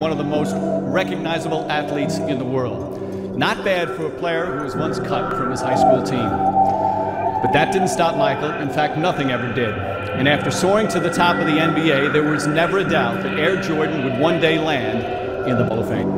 one of the most recognizable athletes in the world. Not bad for a player who was once cut from his high school team. But that didn't stop Michael. In fact, nothing ever did. And after soaring to the top of the NBA, there was never a doubt that Air Jordan would one day land in the Hall of Fame.